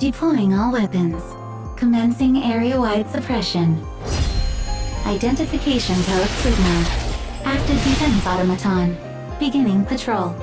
Deploying all weapons. Commencing area-wide suppression. Identification code signal. Active defense automaton. Beginning patrol.